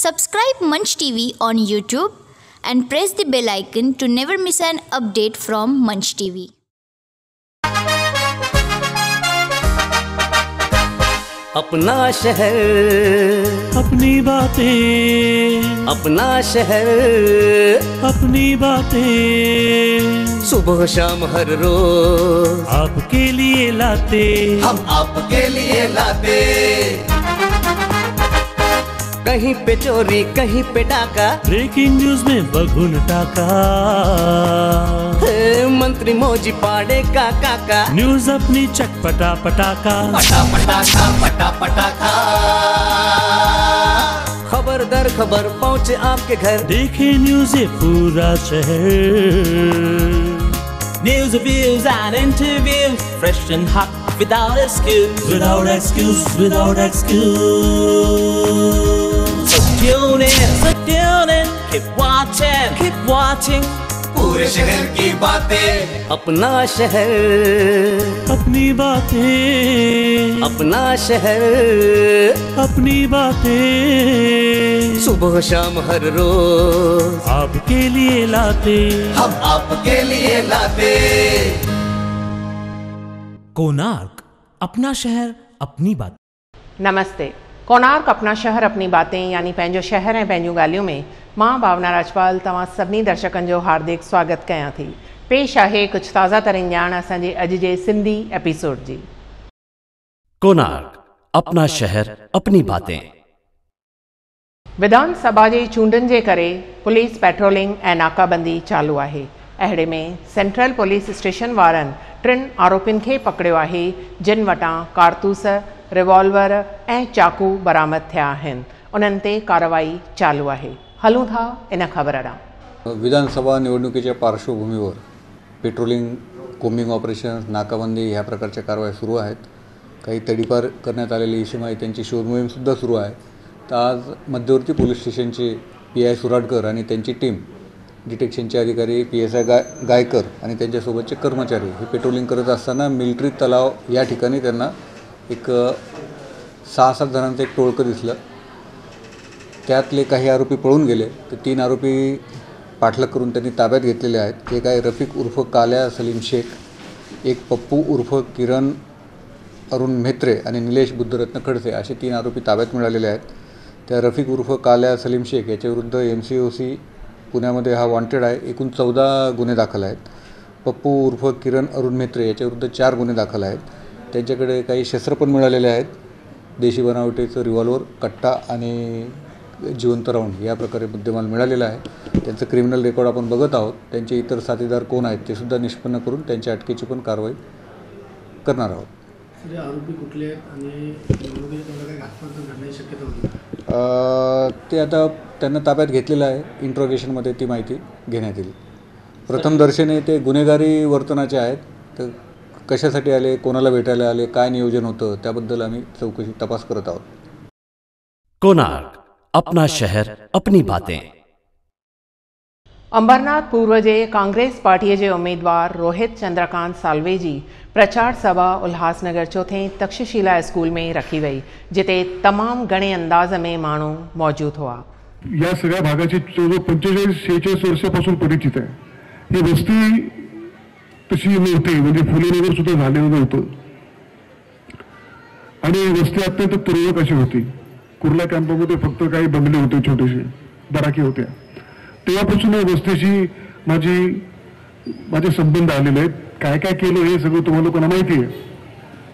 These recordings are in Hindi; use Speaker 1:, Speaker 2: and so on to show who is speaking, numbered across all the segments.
Speaker 1: Subscribe Munch TV on YouTube and press the bell icon to never miss an update from Munch TV.
Speaker 2: अपना शहर
Speaker 3: अपनी बातें
Speaker 2: अपना शहर
Speaker 3: अपनी बातें
Speaker 2: सुबह शाम हर रोज
Speaker 3: आपके लिए लाते
Speaker 2: हम आपके लिए लाते कहीं पे चोरी कहीं पे डाका।
Speaker 3: ब्रेकिंग न्यूज़ में बगुन टाका।
Speaker 2: मंत्री मौजी पाड़े का काका।
Speaker 3: न्यूज़ अपनी चटपटा पटाका
Speaker 2: पटा पटाखा पटा पटाखा खबर दर खबर पहुँचे आपके घर।
Speaker 3: देखे न्यूज़ पूरा शहर।
Speaker 4: News, reviews, and interviews, fresh and hot, without excuse.
Speaker 3: without excuse without excuse
Speaker 4: tune in, so tune in, keep watching, keep watching.
Speaker 2: पूरे शहर की बातें। अपना शहर
Speaker 3: अपनी बातें।
Speaker 2: अपना शहर।
Speaker 3: अपनी बातें।
Speaker 2: सुबह शाम हर रोज।
Speaker 3: आपके लिए लाते।
Speaker 2: हम आपके लिए लाते।
Speaker 5: कोनार्क अपना शहर अपनी बात।
Speaker 6: नमस्ते। कोणार्क अपना शहर अपनी बातें यानी पंहिंजो शहर ऐं पंहिंजूं ॻाल्हियूं में। माँ भावना राजपाल तव्हां सभिनी दर्शकनि जो हार्दिक स्वागत कयां थी। पेश आहे कुझु ताज़ा तरीन ॼाण असांजे अॼु जे सिंधी एपिसोड जी।
Speaker 5: कोणार्क अपना शहर अपनी बातें।
Speaker 6: विधानसभा जी चूंडुनि जे करे पुलिस पेट्रोलिंग ऐं नाकाबंदी चालू आहे। अहिड़े में सेंट्रल पुलिस स्टेशन वारनि टिनि आरोपियुनि खे पकड़ियो आहे जिन वटां कारतूस रिवॉल्वर ऐं चाकू बरामद थिया आहिनि। उन्हनि ते कारवाई चालू आहे। हलूं था इन ख़बर ॾांहुं
Speaker 7: विधानसभा निवडणुकीच्या पार्श्वभूमीवर पेट्रोलिंग कोम्बिंग ऑपरेशन नाकाबंदी ह्या प्रकारच्या कारवाया सुरू आहेत। काही तडीपार करण्यात आलेली इसम त्यांची शोधमोहीमसुद्धा सुरू आहे। तर आज मध्यवर्ती पोलीस स्टेशनचे पी आय सुराडकर आणि त्यांची टीम डिटेक्शनचे अधिकारी पी एस आय गाय गायकर आणि त्यांच्यासोबतचे कर्मचारी हे पेट्रोलिंग करत असताना मिलिटरी तलाव या ठिकाणी त्यांना एक सहा सात जणांचं एक टोळकं दिसलं. त्यातले काही आरोपी पळून गेले. तर तीन आरोपी पाठलाग करून त्यांनी ताब्यात घेतलेले आहेत. एक आहे रफिक उर्फ काल्या सलीम शेख एक पप्पू उर्फ किरण अरुण म्हेत्रे आणि निलेश बुद्धरत्न खडसे असे तीन आरोपी ताब्यात मिळालेले आहेत. त्या रफिक उर्फ काल्या सलीम शेख याच्याविरुद्ध एम सी ओ सी पुण्यामध्ये हा वॉन्टेड आहे. एकूण चौदा गुन्हे दाखल आहेत. पप्पू उर्फ किरण अरुण म्हेत्रे याच्याविरुद्ध चार गुन्हे दाखल आहेत. त्यांच्याकडे काही शस्त्र पण मिळालेले आहेत. देशी बनावटीचं रिव्हॉल्वर कट्टा आणि जिवंत राऊंड या प्रकारे मुद्देमाल मिळालेला आहे. त्यांचं क्रिमिनल रेकॉर्ड आपण बघत आहोत. त्यांचे इतर साथीदार कोण आहेत ते सुद्धा निष्पन्न करून त्यांच्या अटकेची पण कारवाई करणार आहोत.
Speaker 8: आरोपी कुठले
Speaker 7: ते आता त्यांना ताब्यात घेतलेलं आहे. इंट्रोगेशनमध्ये ती माहिती घेण्यात येईल. प्रथम दर्शनी ते गुन्हेगारी वर्तनाचे आहेत. तर कशासाठी आले कोणाला भेटायला आले काय नियोजन होतं त्याबद्दल आम्ही चौकशी तपास करत आहोत.
Speaker 5: कोणार्क अपना शहर अपनी बातें.
Speaker 6: अंबरनाथ पूर्व जे कांग्रेस पार्टीअ जे उमेदवार रोहित चंद्रकांत सालवे जी प्रचार सभा उल्हासनगर चोथें तक्षशिला स्कूल में रखी वई जिते तमामु घणे अंदाज़ में माण्हू मौजूदु हुआ।
Speaker 8: या सगळ्या भागाची पंचेचाळीस शेहेचाळीस वर्षापासून परिचित आहे. ही वस्ती तशी नव्हती म्हणजे फुलेनगर सुद्धा झालेलं नव्हतं. आणि वस्ती अत्यंत तुरळक अशी होती. कुर्ला कॅम्पमध्ये फक्त काही बंगले होते छोटेसे बराकी होत्या. तेव्हापासून या वस्तीशी माझी माझे संबंध आलेले आहेत. काय काय केलं हे सगळं तुम्हाला लोकांना माहिती आहे?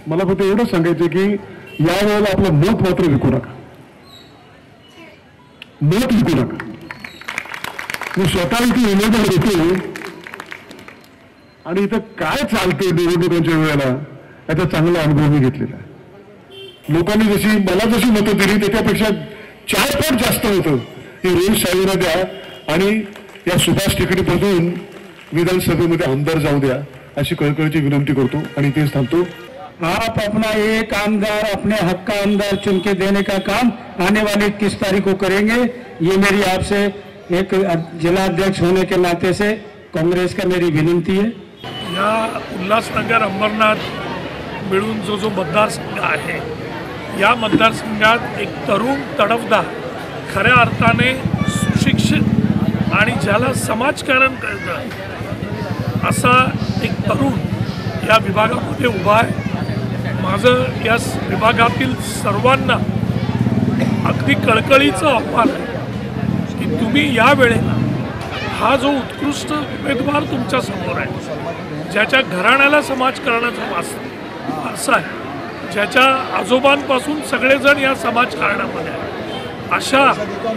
Speaker 8: मला फक्त एवढंच सांगायचं की या वेळेला आपलं मत मात्र विकू नका. मत विकू नका. मी स्वतः इथे उमेदवार होतो. आणि इथं काय चालतंय निवडणुकांच्या वेळेला? याचा चांगला अनुभव मी घेतलेला आहे. लोकांनी जशी मला जशी मतं दिली त्याच्यापेक्षा चार पट जास्त होतं. हे रोज साहेबांना द्या आणि या सुभाष टेकडीपासून विधानसभेमध्ये आमदार जाऊ द्या अशी कळकळीची विनंती करतो आणि तेच थांबतो.
Speaker 9: आप अपना एक आमदार अपने हक का आमदार चुन के देने का काम आने वाली इक्कीस तारीख को करेंगे। ये मेरी आपसे एक जिला अध्यक्ष होने के नाते से कांग्रेस का मेरी विनंती है।
Speaker 10: या उल्हासनगर अंबरनाथ मिळून जो जो मतदारसंघ आहे या मतदारसंघात एक तरुण तडफदार खऱ्या अर्थाने सुशिक्षित आणि ज्याला समाजकारण करतं असा एक तरुण या विभागामध्ये उभा आहे. माझं या विभागातील सर्वांना अगदी कळकळीचं आव्हान आहे की तुम्ही या वेळेला हा जो उत्कृष्ट उमेदवार तुमच्यासमोर आहे ज्याच्या घराण्याला समाजकारणाचा वास वारसा आहे ज्याच्या आजोबांपासून सगळेजण या समाजकारणामध्ये आहे अशा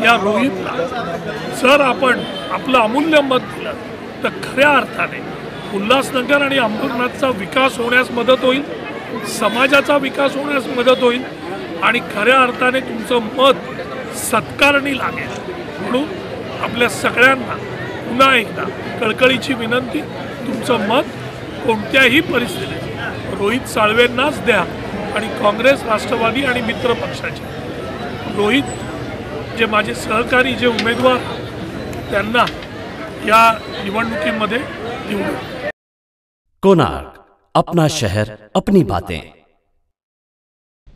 Speaker 10: या रोहितला जर आपण आपलं अमूल्य मत दिलं तर खऱ्या अर्थाने उल्हासनगर आणि अंबरनाथचा विकास होण्यास मदत होईल समाजाचा विकास होण्यास मदत होईल आणि खऱ्या अर्थाने तुमचं मत सत्कारणी लागेल. म्हणून आपल्या सगळ्यांना पुन्हा एकदा कळकळीची विनंती तुमचं मत कोणत्याही परिस्थितीत. रोहित साळवेंनाच द्या आणि काँग्रेस राष्ट्रवादी आणि मित्र पक्षाचे. रोहित जे माझे सहकारी जे उमेदवार त्यांना या निवडणुकीमध्ये निवडून
Speaker 5: कोणार्क अपना शहर अपनी बातें.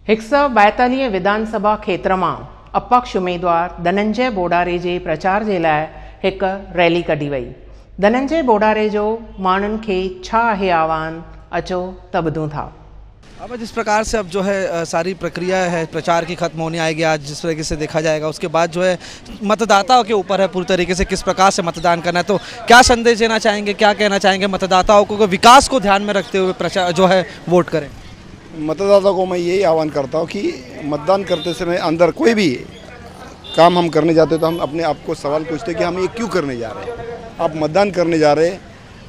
Speaker 6: हिकु सौ ॿाएतालीह विधानसभा खेत्र मां अपक्ष उमेदवार धनंजय बोडारे जे प्रचार जे लाइ हिकु रैली कढी वई। धनंजय बोडारे जो माण्हुनि खे छा आहे आह्वान अचो त ॿुधूं था।
Speaker 11: अब जिस प्रकार से अब जो है सारी प्रक्रिया है प्रचार की खत्म होने आएगी आज जिस तरीके से देखा जाएगा उसके बाद जो है मतदाताओं के ऊपर है पूरी तरीके से किस प्रकार से मतदान करना है। तो क्या संदेश देना चाहेंगे क्या कहना चाहेंगे मतदाताओं को विकास को ध्यान में रखते हुए प्रचार जो है वोट करें?
Speaker 12: मतदाता को मैं यही आह्वान करता हूँ कि मतदान करते समय अंदर कोई भी काम हम करने जाते तो हम अपने आप को सवाल पूछते कि हम ये क्यों करने जा रहे हैं? आप मतदान करने जा रहे हैं,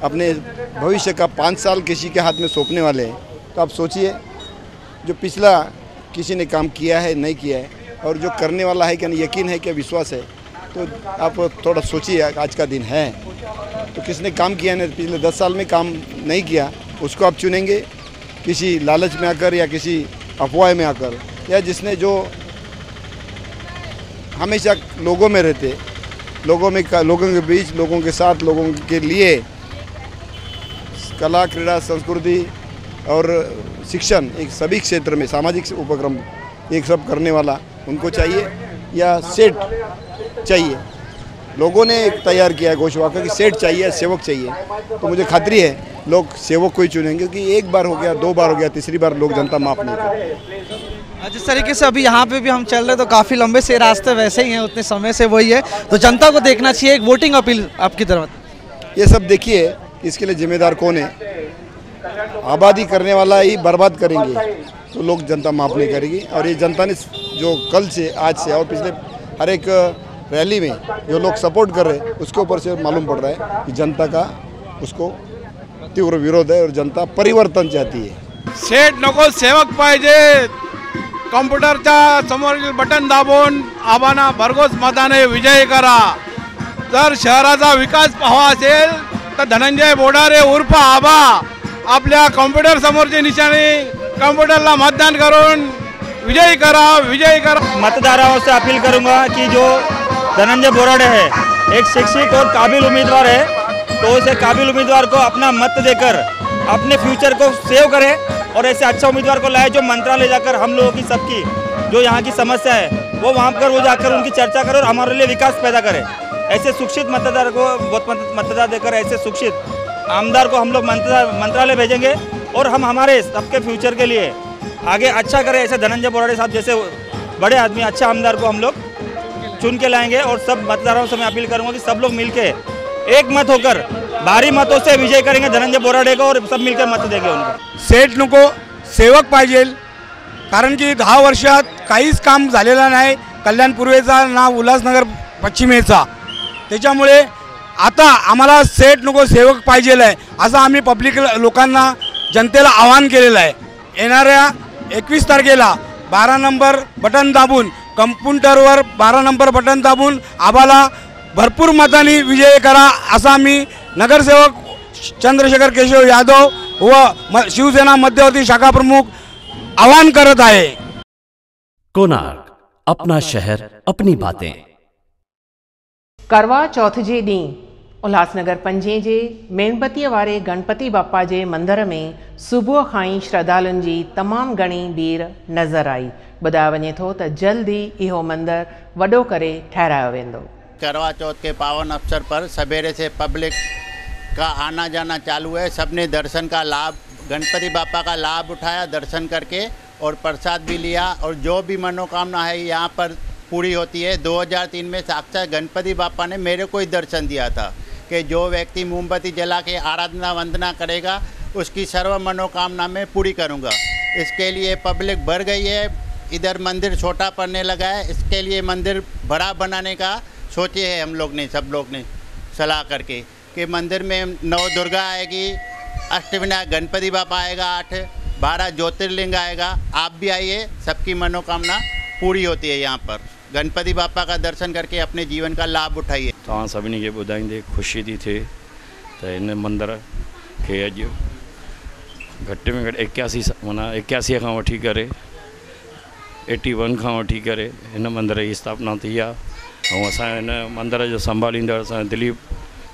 Speaker 12: अपने भविष्य का पाँच साल किसी के हाथ में सौंपने वाले हैं तो आप सोचिए, जो पिछला किसी ने काम किया है, नहीं किया है, और जो करने वाला है क्या यकीन है क्या विश्वास है तो आप थोड़ा सोचिए, आज का दिन है। तो किसने काम किया नहीं पिछले दस साल में काम नहीं किया, उसको आप चुनेंगे, किसी लालच में आकर या किसी अफवाह में आकर, या जिसने जो हमेशा लोगों में रहते, लोगों में लोगों के बीच, लोगों के साथ, लोगों के लिए कला, क्रीड़ा, संस्कृति और शिक्षण एक सभी क्षेत्र में, सामाजिक उपक्रम एक सब करने वाला उनको चाहिए या सेठ चाहिए। लोगों ने एक तैयार किया है घोषवाका कि सेठ चाहिए सेवक चाहिए। तो मुझे खातरी है, लोग सेवक को ही चुनेंगे क्योंकि एक बार हो गया, दो बार हो गया, तीसरी बार लोग जनता माफ़ नहीं करते।
Speaker 11: जिस तरीके से अभी यहाँ पे भी हम चल रहे हैं तो काफ़ी लंबे से रास्ते वैसे ही हैं उतने समय से वही है। तो जनता को देखना चाहिए एक वोटिंग अपील आपकी तरफ़।
Speaker 12: ये सब देखिए इसके लिए जिम्मेदार कौन है? आबादी करने वाला ही बर्बाद करेंगे तो लोग जनता माफ़ नहीं करेगी। और ये जनता ने जो कल से आज से और पिछले हर एक रैली में जो लोग सपोर्ट कर रहे हैं उसके ऊपर से मालूम पड़ रहा है कि जनता का उसको तीव्र विरोध है और जनता परिवर्तन चाहती है।
Speaker 13: सेठ नको सेवक पाहिजे कॉम्प्युटरच्या समोरील बटन दाबून आबाना भरघोस मताने विजयी करा. जर शहराचा विकास पाहावा असेल तर धनंजय बोडारे उर्फ आबा आपल्या कॉम्प्युटर समोरची निशाणी कॉम्प्युटरला मतदान करून विजयी करा विजयी करा.
Speaker 14: मतदाताओं से अपील करूंगा कि जो धनंजय बोराडे है एक शिक्षित और काबिल उम्मीदवार है तो उसे काबिल उम्मीदवार को अपना मत देकर अपने फ्यूचर को सेव करें। और ऐसे अच्छा उम्मीदवार को लाए जो मंत्रालय जाकर हम लोगों की सबकी, जो यहाँ की समस्या है, वो वहाँ पर वो जाकर उनकी चर्चा करे और हमारे लिए विकास पैदा करे। ऐसे शिक्षित मतदार को, बहुत मतदार देकर ऐसे शिक्षित आमदार को हम लोग मंत्रालय भेजेंगे और हम हमारे सबके फ्यूचर के लिए आगे अच्छा करें, ऐसे धनंजय बोराडे साहब जैसे बड़े आदमी अच्छा आमदार को हम लोग चुन के लाएँगे और सब मतदारों से मैं अपील करूँगा कि सब लोग मिलके एक मत होकर भारी मतों से विजय करेंगे धनंजय बोराडे को और सब मिलकर मत देंगे उनको।
Speaker 13: सेठ नको सेवक पाहिजे कारण की दहा वर्षात काहीच काम झालेलं नाही. कल्याण पूर्वेचा ना उल्हासनगर पश्चिमेचा. त्याच्यामुळे आता आम्हाला सेठ नको सेवक पाहिजेल आहे असं आम्ही पब्लिक लोकांना जनतेला आवाहन केलेलं आहे येणाऱ्या एकवीस तारखेला बारा नंबर बटन दाबून कम्प्युटरवर बारा नंबर बटन दाबून आम्हाला भरपूर मतांनी विजय करा. असा आम्ही नगरसेवक चंद्रशेखर केशव यादव व शिवसेना मध्यवर्ती शाखा प्रमुख आवाहन करत आहे.
Speaker 5: कोणार्क अपना शहर अपनी बातें.
Speaker 6: करवा चौथ जे ॾींहुं उल्हासनगर पंजे जे मेणबतीअ वारे गणपति बापा जे मंदर में सुबुह खां ई श्रद्धालुनि जी तमामु घणी भीड़ नज़र आई। ॿुधायो वञे थो त जल्द ई इहो मंदरु वॾो करे ठाहिरायो वेंदो।
Speaker 15: करवा चौथ के पावन अवसर पर सवेरे से पब्लिक का आना जाना चालू है। सबने दर्शन का लाभ, गणपति बापा का लाभ उठाया, दर्शन करके और प्रसाद भी लिया और जो भी मनोकामना है यहाँ पर पूरी होती है। 2003 में साक्षात गणपति बापा ने मेरे को ही दर्शन दिया था कि जो व्यक्ति मोमबत्ती जला के आराधना वंदना करेगा, उसकी सर्व मनोकामना मैं पूरी करूँगा। इसके लिए पब्लिक भर गई है। इधर मंदिर छोटा पड़ने लगा है। इसके लिए मंदिर बड़ा बनाने का सोचे है हम लोग ने, सब लोग ने सलाह करके कि मंदिर में नव दुर्गा आएगी अष्टविनायक गणपति बापा आएगा आठ, बारह ज्योतिर्लिंग आएगा, आप भी आइए, सबकी मनोकामना पूरी होती है यहाँ पर। गणपति बापा का दर्शन करके अपने जीवन का लाभ उठाइए।
Speaker 16: तव्हां सभिनी खे ॿुधाईंदे ख़ुशी थी थिए त हिन मंदर खे अॼु घटि में घटि एकासी माना एकासीअ खां वठी करे, एटी वन खां वठी करे मंदर जी स्थापना थी आहे ऐं असां हिन मंदर जो संभालींदड़ असांजो दिलीप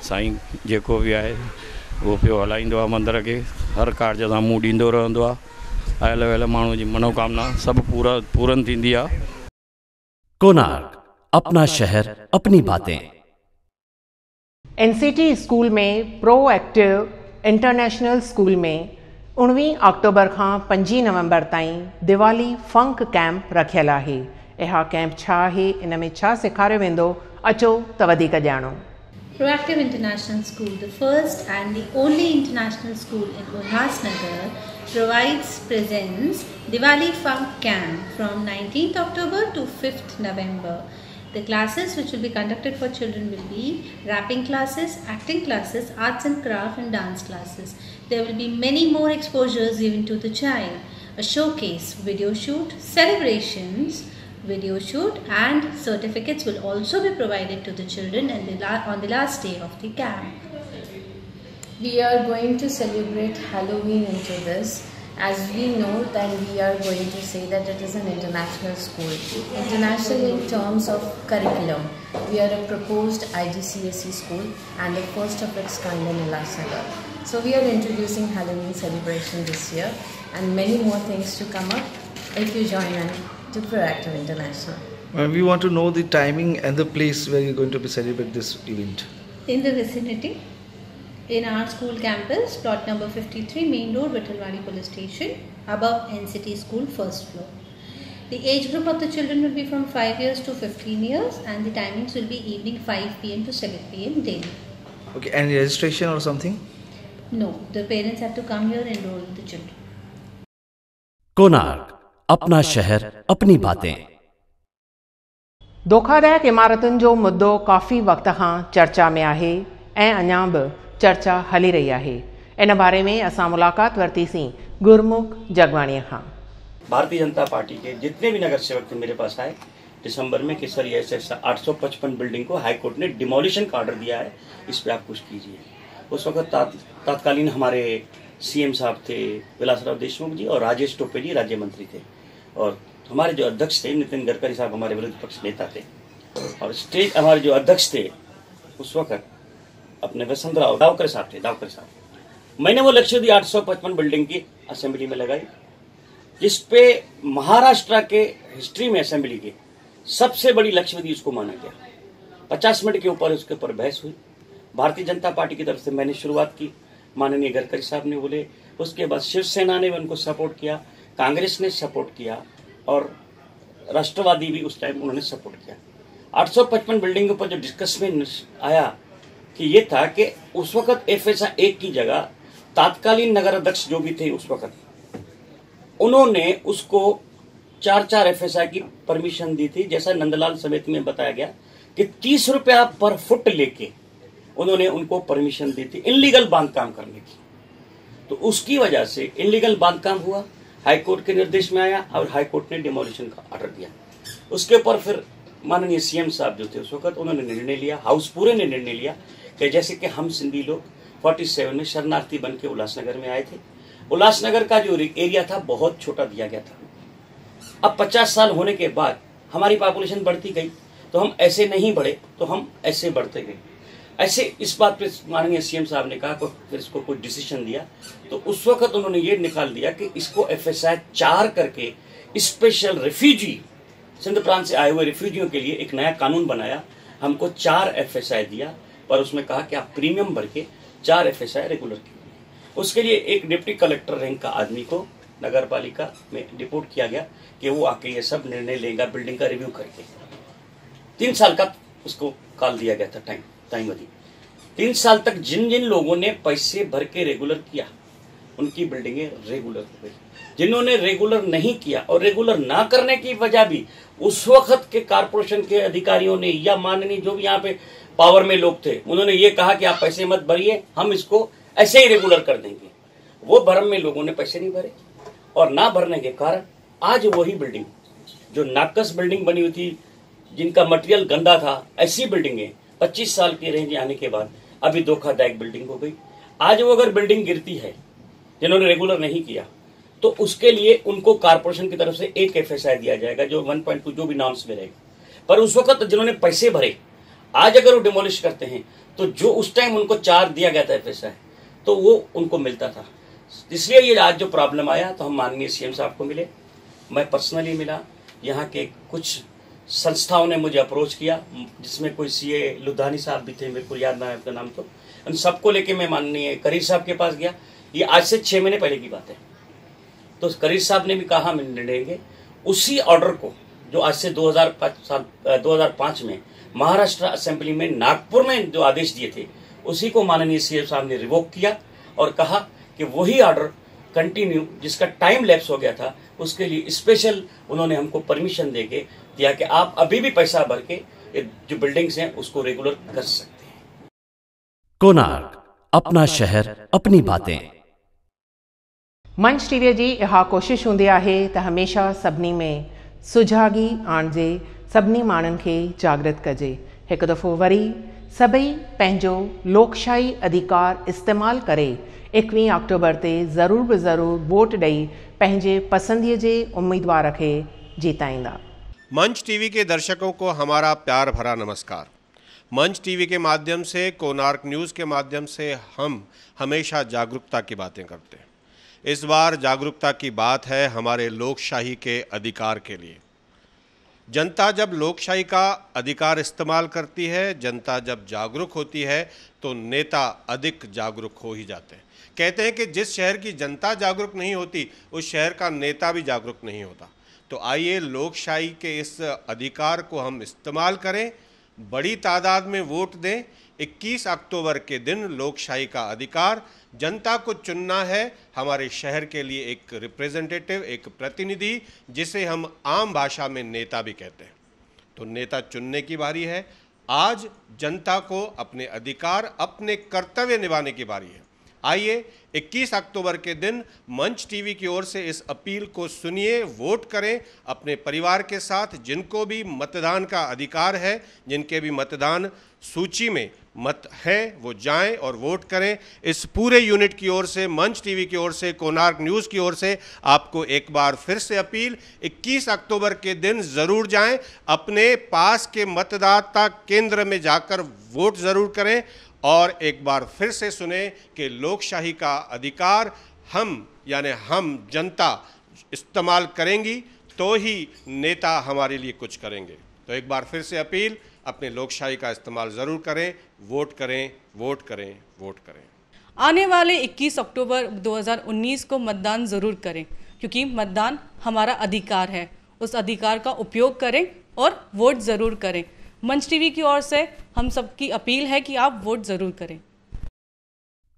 Speaker 16: साईं जेको बि आहे उहो पियो हलाईंदो आहे मंदर खे। हर कार्ज सां मुंहुं ॾींदो रहंदो आहे। आयल वयल माण्हू जी मनोकामना सभु पूरा पूरन थींदी आहे।
Speaker 5: अपना शहर अपनी बातें।
Speaker 6: एनसीटी स्कूल में प्रो एक्टिव इंटरनेशनल स्कूल में उणिवीह अक्टूबर खां पंजी नवंबर ताईं दिवाली फंक कैंप रखियल आहे। इहा कैंप छा आहे इन में छा सेखारियो वेंदो अचो त वधीक ॼाणो
Speaker 17: Proactive International School, the first and the only international school in Ulhasnagar, provides presents Diwali Funk Camp from 19th October to 5th November. The classes which will be conducted for children will be rapping classes, acting classes, arts and craft and dance classes. There will be many more exposures given to the child. A showcase, video shoot, celebrations, video shoot and certificates will also be provided to the children on the last day of the camp.
Speaker 18: We are going to celebrate Halloween into this. As we know, then we are going to say that it is an international school. International in terms of curriculum. We are a proposed IGCSE school and the first of its kind in Ulhasnagar. So we are introducing Halloween celebration this year and many more things to come up if you join in to Proactive International.
Speaker 11: Well, we want to know the timing and the place where you're going to be celebrating this event.
Speaker 17: In the vicinity, in our school campus, plot number 53, Main Road, Whittle Police Station, above NCT School, first floor. The age group of the children will be from 5 years to 15 years and the timings will be evening 5 pm to 7 pm daily.
Speaker 11: Okay, Any registration or something?
Speaker 17: No, the parents have to come here and enroll the children.
Speaker 5: Konark अपना शहर अपनी बातें।
Speaker 6: धोखादायक इमारतुनि जो मुद्दो काफ़ी वक़्त खां चर्चा में आहे ऐं अञा बि चर्चा हली रही आहे। इन बारे में असां मुलाक़ात वरितीसीं गुरमुख जगवाणीअ खां।
Speaker 19: भारतीय जनता पार्टी के जितने भी नगर सेवक थे मेरे पास आए दिसंबर में कि सर ये ऐसे आठ सौ पचपन बिल्डिंग को हाई कोर्ट ने डिमोलिशन का ऑर्डर दिया है इस पर आप कुछ कीजिए। उस वक्त तात, तात्कालीन हमारे सीएम साहब थे विलासराव देशमुख जी और राजेश टोपे जी राज्य मंत्री थे। और हमारे जो अध्यक्ष थे, नितिन गडकरी साहब हमारे विरोधी पक्ष नेता थे। और स्टेट हमारे जो अध्यक्ष थे, उस वक्त अपने वसंतराव दावकर साहब थे, दावकर साहब। मैंने वो लक्ष्य दी आठ सौ पचपन बिल्डिंग की असेंबली में लगाई जिसपे महाराष्ट्र के हिस्ट्री में असेंबली के सबसे बड़ी लक्ष्य उसको माना गया। पचास मिनट के ऊपर उसके ऊपर बहस हुई। भारतीय जनता पार्टी की तरफ़ से मैंने शुरुआत की। माननीय गडकरी साहब ने बोले, उसके बाद शिवसेना ने भी उनको सपोर्ट किया। कांग्रेस ने सपोर्ट किया और राष्ट्रवादी भी उस टाइम उन्होंने सपोर्ट किया। 855 बिल्डिंग पर जो डिस्कस में आया कि ये था कि उस वक्त एफ़ एस एक की जगह, तात्कालीन नगर अध्यक्ष जो भी थे उस वक्त, उन्होंने उसको चार चार एफ़ की परमिशन दी थी। जैसा नंदलाल समिति में बताया गया कि तीस रुपया पर फुट लेके उन्होंने उनको परमिशन दी थी। इनलीगल बांधकाम करने की। तो उसकी वजह से इनलीगल बांधकाम हुआ। हाईकोर्ट के निर्देश में आया और हाईकोर्ट ने डिमोलिशन का ऑर्डर दिया। उसके ऊपर फिर माननीय सीएम साहब जो थे उस वक्त, उन्होंने निर्णय लिया, हाउस पूरे ने निर्णय लिया कि जैसे कि हम सिंधी लोग 47 में शरणार्थी बन के उल्लासनगर में आए थे। उल्लासनगर का जो एरिया था, बहुत छोटा दिया गया था। अब 50 साल होने के बाद हमारी पॉपुलेशन बढ़ती गई तो हम ऐसे नहीं बढ़े तो हम ऐसे बढ़ते गए। ऐसे इस बात पे माननीय सीएम साहब ने कहा फिर इसको कोई डिसीज़न दिया तो उस वक्त उन्होंने ये निकाल दिया कि इसको एफ़ एस आई चार करके स्पेशल रिफ्यूजी सिंध प्रांत से आए हुए रिफ्यूजियों के लिए एक नया कानून बनाया। हमको चार एफ़ एस आई दिया, पर उसमें कहा कि आप प्रीमियम भर के चार एफ़ एस आई रेगुलर की उसके लिए एक डिप्टी कलेक्टर रैंक का आदमी को नगर पालिका में रिपोर्ट किया गया कि वो आके ये सब निर्णय लेगा बिल्डिंग का रिव्यू करके। तीन साल का उसको काल दिया गया था टाइम टाइम अवधि तीन साल तक जिन जिन लोगों ने पैसे भर के रेगुलर किया, उनकी बिल्डिंगें रेगुलर हो गई। जिन्होंने रेगुलर नहीं किया और रेगुलर ना करने की वजह भी, उस वक्त के कारपोरेशन के अधिकारियों ने या माननीय जो भी यहाँ पे पावर में लोग थे, उन्होंने ये कहा कि आप पैसे मत भरिए, हम इसको ऐसे ही रेगुलर कर देंगे। वो भरम में लोगों ने पैसे नहीं भरे और ना भरने के कारण आज वही बिल्डिंग जो नाकस बिल्डिंग बनी हुई थी, जिनका मटेरियल गंदा था, ऐसी बिल्डिंगें 25 साल की रेंज आने के बाद अभी धोखादायक बिल्डिंग हो गई। आज वो अगर बिल्डिंग गिरती है, जिन्होंने रेगुलर नहीं किया तो उसके लिए उनको कारपोरेशन की तरफ़ से एक एफ़ दिया जाएगा, जो 1.2 जो भी नॉर्म्स में रहेगा। पर उस वक्त जिन्होंने पैसे भरे, आज अगर वो डिमोलिश करते हैं तो जो उस टाइम उनको चार दिया गया था एफ़ तो वो उनको मिलता था। इसलिए ये आज जो प्रॉब्लम आया तो हम माननीय सीएम साहब को मिले। मैं पर्सनली मिला, यहाँ के कुछ संस्थाओं ने मुझे अप्रोच किया, जिसमें कोई सीए लुधानी साहब भी थे, मेरे को याद ना है उनका नाम तो। उन सबको लेके मैं माननीय करीर साहब के पास गया। ये आज से छह महीने पहले की बात है। तो करीर साहब ने भी कहा, हम लेंगे। उसी ऑर्डर को, जो आज से 2005 साल 2005 में महाराष्ट्र असेंबली में नागपुर में जो आदेश दिए थे, उसी को माननीय सीएम साहब ने रिवोक किया और कहा कि वही ऑर्डर कंटिन्यू जिसका टाइम लैप्स हो गया था, उसके लिए स्पेशल उन्होंने हमको परमिशन दे के दिया कि आप अभी भी पैसा भर के जो बिल्डिंग्स हैं उसको रेगुलर कर सकते हैं।
Speaker 5: कोनार्क अपना शहर अपनी बातें।
Speaker 6: मंच टीवीअ जी इहा कोशिशि हूंदी आहे त हमेशह सभिनी में सुजागी आणिजे सभिनी माण्हुनि खे जागृत कजे। हिकु दफ़ो वरी सभई पंहिंजो लोकशाही अधिकार इस्तेमालु करे। एकवीह अक्टूबर ते ज़रूर बि ज़रूर वोट ॾेई पंहिंजे पसंदीअ जे उम्मीदवार खे जीताईंदा।
Speaker 20: मंच टीवी के दर्शकों को हमारा प्यार भरा नमस्कार। मंच टीवी के माध्यम से कोनार्क न्यूज़ के माध्यम से हम हमेशा जागरूकता की बातें करते हैं। इस बार जागरूकता की बात है हमारे लोकशाही के अधिकार के लिए। जनता जब लोकशाही का अधिकार इस्तेमाल करती है, जनता जब जागरूक होती है तो नेता अधिक जागरूक हो ही जाते हैं। कहते हैं कि जिस शहर की जनता जागरूक नहीं होती, उस शहर का नेता भी जागरूक नहीं होता। तो आइए लोकशाही के इस अधिकार को हम इस्तेमाल करें। बड़ी तादाद में वोट दें। 21 अक्टूबर के दिन लोकशाही का अधिकार। जनता को चुनना है। हमारे शहर के लिए एक रिप्रेजेंटेटिव, एक प्रतिनिधि, जिसे हम आम भाषा में नेता भी कहते हैं। तो नेता चुनने की बारी है। आज जनता को अपने अधिकार, अपने कर्तव्य निभाने की बारी है। आइए 21 अक्टूबर के दिन मंच टीवी की ओर से इस अपील को सुनिए, वोट करें अपने परिवार के साथ, जिनको भी मतदान का अधिकार है, जिनके भी मतदान सूची में मत है, वो जाएँ और वोट करें। इस पूरे यूनिट की ओर से, मंच टीवी की ओर से कोनार्क न्यूज़ की ओर से आपको एक बार फिर से अपील 21 अक्टूबर के दिन ज़रूर जाएँ, अपने पास के मतदाता केंद्र में जाकर वोट ज़रूर करें। और एक बार फिर से सुने कि लोकशाही का अधिकार हम, यानी हम जनता इस्तेमाल करेंगी तो ही नेता हमारे लिए कुछ करेंगे। तो एक बार फिर से अपील, अपने लोकशाही का इस्तेमाल ज़रूर करें, वोट करें वोट करें वोट करें।
Speaker 21: आने वाले 21 अक्टूबर 2019 को मतदान ज़रूर करें, क्योंकि मतदान हमारा अधिकार है। उस अधिकार का उपयोग करें और वोट ज़रूर करें। मंच टीवी की ओर से हम सबकी अपील है कि आप वोट ज़रूर करें।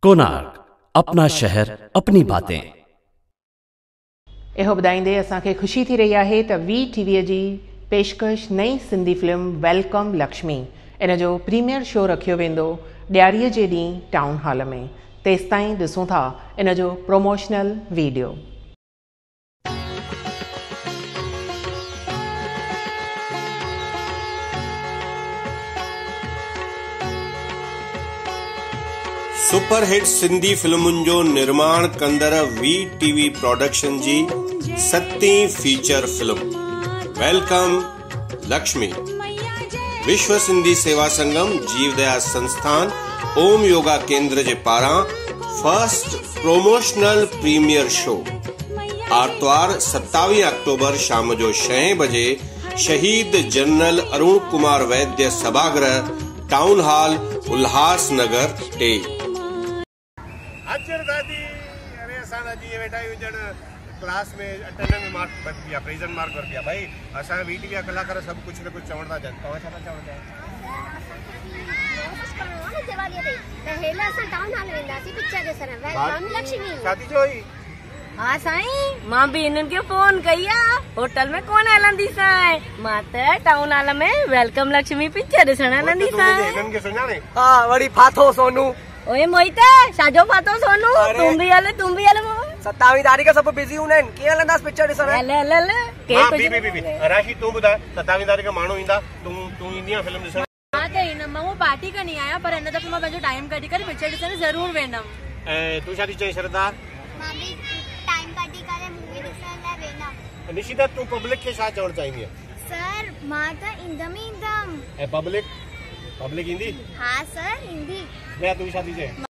Speaker 5: कोनार्क अपना शहर अपनी बातें।
Speaker 6: इहो ॿुधाईंदे असांखे ख़ुशी थी रही आहे त वी टीवीअ जी पेशकश नई सिंधी फ़िल्म वेलकम लक्ष्मी। इन जो प्रीमियर शो रखियो वेंदो ॾियारीअ जे ॾींहुं टाउन हॉल में। तेसिताईं ॾिसूं था इन जो प्रोमोशनल वीडियो।
Speaker 20: सुपरहिट सिंधी फिल्मुनि जो निर्माण कंदड़ वी टीवी प्रोडक्शन जी सती feature film, welcome Lakshmi. Vishwa Sindhi Seva संगम, जीवदया संस्थान, ओम योगा केंद्र जे पारां फ़र्स्ट प्रोमोशनल प्रीमियर शो। आर्तवार सतावीह अक्टूबर शाम जो छहें बजे शहीद जनरल अरुण कुमार वैद्य सभागृह, टाउन हॉल, उल्हासनगर टे। दादी ये ॼण क्लास में अटेंडेंस मार्क बच गया प्रेजेंट मार्क कर दिया। भाई असां वी टी वी कलाकार सब कुछ न कुछ चवण था ॼण तव्हां छा था चवण चाहियो
Speaker 22: दिवालीअ ते त हेला असां टाउन हॉल वेंदासीं पिक्चर ॾिसण राम लक्ष्मी
Speaker 20: शादी जो हुई?
Speaker 23: हाँ साईं। माँ भी इन्हनि खे फ़ोन कई आहे होटल में कोन हलंदी साईं? माँ त टाउन हॉल में वेलकम लक्ष्मी पिक्चर ॾिसण हलंदी साईं।
Speaker 20: हिननि खे सुञाणे
Speaker 23: हा वरी फाथो सोनू। ओए मोहित छाजो फाथो सोनू। तूं बि हल तूं बि हल
Speaker 24: सतावीह तारीख़ सभु बिज़ी हूंदा आहिनि कीअं हलंदासीं पिक्चर ॾिसण
Speaker 23: हल
Speaker 20: हा। बी बी बी बी। राशि तूं ॿुधाए सतावीह तारीख़ माण्हू ईंदा तूं तूं ईंदी फ़िल्म ॾिसण
Speaker 23: माँ त हिन माँ हू पार्टी करणी आहियाँ पर हिन दफ़े माँ पंहिंजो टाइम कढी करे पिक्चर ॾिसण ज़रूर वेंदमि
Speaker 20: ऐं तूं छा थी चई सरदार
Speaker 22: माँ बि टाइम कढी करे मूवी ॾिसण लाइ वेंदमि
Speaker 20: निशिता तूं पब्लिक खे छा चवणु चाहींदी
Speaker 22: सर माँ त ईंदमि ई ईंदमि
Speaker 20: ऐं पब्लिक पब्लिक ईंदी
Speaker 22: हा सर ईंदी
Speaker 20: भैया तूं छा थी चए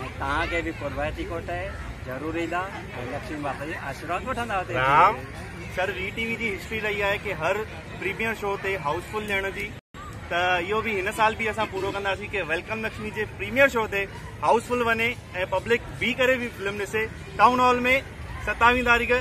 Speaker 25: ऐं तव्हांखे बि कुर्बायती कोट ज़रूरु ईंदा ऐं लक्ष्मी माता जी आशीर्वाद वठंदा
Speaker 20: राम
Speaker 14: सर वी टीवी जी हिस्ट्री रही आहे की हर प्रीमियर शो ते हाउसफुल ॾियण जी त इहो बि हिन साल बि असां पूरो कंदासीं की वेलकम लक्ष्मी जे प्रीमियर शो ते हाउसफुल वञे ऐं पब्लिक बी करे बि फ़िल्म ॾिसे टाउन हॉल में सतावीह तारीख़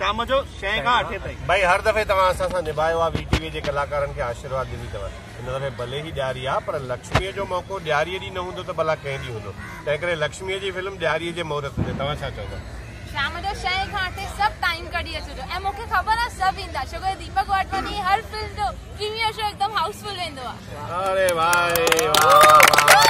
Speaker 14: शाम जो छहें खां अठे ताईं
Speaker 20: भाई हर दफ़े तव्हां असां सां निभायो आहे वी टीवी जे कलाकारनि खे आशीर्वाद ॾिनी अथव हिन दफ़े भले ई ॾियारी आहे पर लक्ष्मीअ जो मौक़ो ॾियारीअ ॾींहुं न हूंदो त भला कंहिं ॾींहुं हूंदो। तंहिं करे लक्ष्मीअ जी फ़िल्म ॾियारीअ जे मुहूर्त ते। तव्हां छा चवंदा?
Speaker 26: शाम जो छहें खां अठे सभु टाइम कढी अचिजो ऐं मूंखे ख़बर आहे सभु ईंदा। छो की दीपक वाटवानी हर फ़िल्म जो प्रीमियर शो हिकदमि हाउसफुल वेंदो आहे।
Speaker 20: अरे वाह वाह।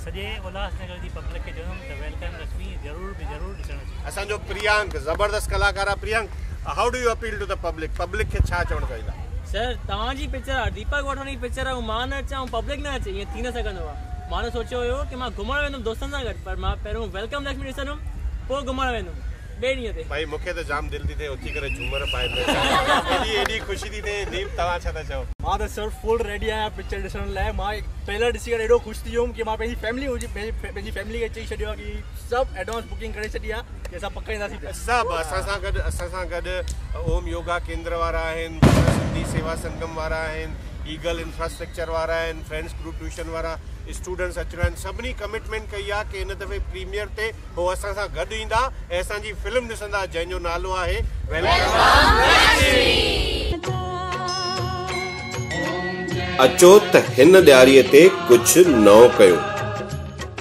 Speaker 27: सॼे उल्हासनगर जी पब्लिक खे चवंदुमि त वेलकम रश्मी ज़रूर बि ज़रूरु ॾिसण
Speaker 20: असांजो प्रियांक ज़बरदस्त कलाकार आहे Priyank how do you appeal to the public public खे छा चवणु चाहींदा
Speaker 28: सर तव्हांजी पिक्चर आहे दीपक वाटवानी की पिक्चर आहे माँ न अचां पब्लिक न अचे ईअं थी न सघंदो आहे माँ न सोचियो हुयो की माँ घुमणु वेंदुमि दोस्तनि सां गॾु पर माँ पहिरियों वेलकम लक्ष्मी ॾिसंदुमि पोइ घुमणु वेंदुमि।
Speaker 27: ॿिए ॾींहं ते
Speaker 20: भाई मूंखे त जाम दिलि थी थिए उथी करे झूमर पाए एॾी एॾी ख़ुशी थी थिए दीप तव्हां छा था चओ
Speaker 27: माँ त सर फुल रेडी आहियाँ पिक्चर ॾिसण लाइ माँ ट्रेलर ॾिसी करे एॾो ख़ुशि थी वियुमि की माँ पंहिंजी फैमिली हुजी पंहिंजी फैमिली खे चई छॾियो आहे की सभु एडवांस बुकिंग करे छॾी आहे की असां पक ईंदासीं
Speaker 20: सभु असां सां गॾु असां सां गॾु ओम योगा केंद्र वारा आहिनि सिंधी सेवा संगम वारा आहिनि ईगल इंफ्रास्ट्रक्चर वारा आहिनि फ्रेंड्स ग्रुप ट्यूशन वारा स्टूडेंट्स अचणा आहिनि कमिटमेंट कई आहे की हिन दफ़े प्रीमियर ते हो असां सां गॾु ईंदा। फ़िल्म ॾिसंदा, जंहिंजो नालो आहे
Speaker 29: अचो त हिन ॾियारीअ ते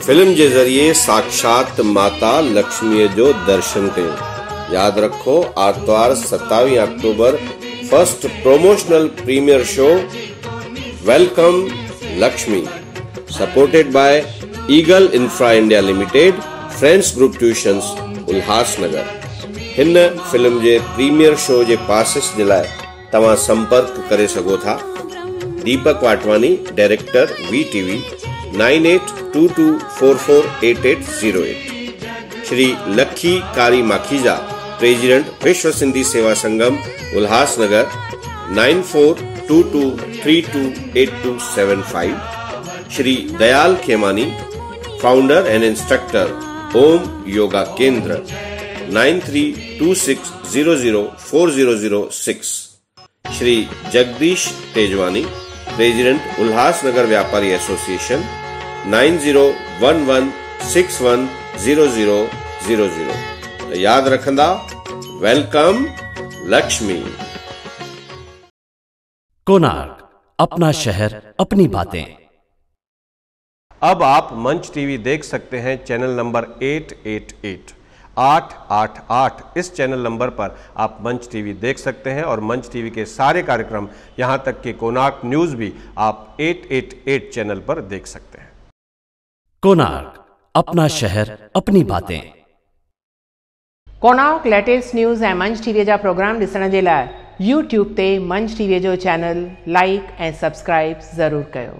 Speaker 29: फ़िल्म जे ज़रिए साक्षात माता लक्ष्मीअ जो दर्शन कयूं। यादि रखो, आर्तवार सतावीह अक्टूबर first promotional premiere show welcome Lakshmi. Supported by Eagle Infra India Limited, Friends Group Tuitions, Ulhasnagar हिन फ़िल्म जे प्रीमियर शो जे पासिस जे लाइ तव्हां संपर्क करे था। Deepak Watwani director V TV nine eight two two four four eight eight zero eight. Shri Lakhi Kari Makhija president Vishwa Sindhi Seva Sangam Ulhasnagar nine four two two three two eight two seven five. Shri Dayal Khemani founder and instructor Om Yoga Kendra nine three two six zero zero four zero zero six Shri Jagdish Tejwani president Ulhasnagar Vyapari association nine zero one one six one zero zero zero zero याद रखंदा वेलकम लक्ष्मी।
Speaker 5: कोनार्क अपना शहर, अपनी बातें।
Speaker 20: अब आप मंच टीवी देख सकते हैं चैनल नंबर 888 888 इस चैनल नंबर पर आप मंच टीवी देख सकते हैं और मंच टीवी के सारे कार्यक्रम यहाँ तक कि कोनार्क न्यूज़ भी आप 888 चैनल पर देख सकते हैं।
Speaker 5: कोनार्क अपना शहर अपनी बातें।
Speaker 6: कोनार्क लेटेस्ट न्यूज़ ऐं मंच टीवीअ जा प्रोग्राम ॾिसण जे लाइ यूट्यूब ते मंच टीवीअ जो चैनल लाइक ऐं सब्सक्राइब ज़रूरु कयो।